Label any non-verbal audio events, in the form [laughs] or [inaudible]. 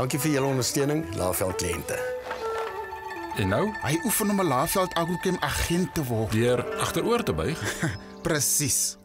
Dankie vir julle ondersteuning, Laveld kliënte. En nou, Hy oefen om 'n Laveld Agrochem agent te word. deur agteroor te buig. [laughs] Presies.